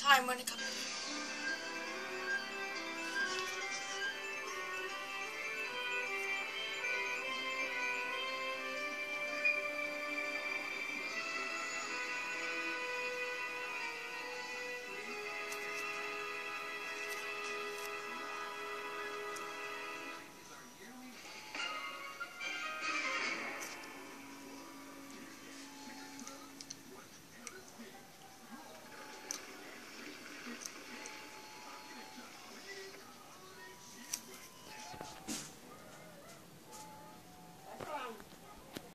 time when it comes.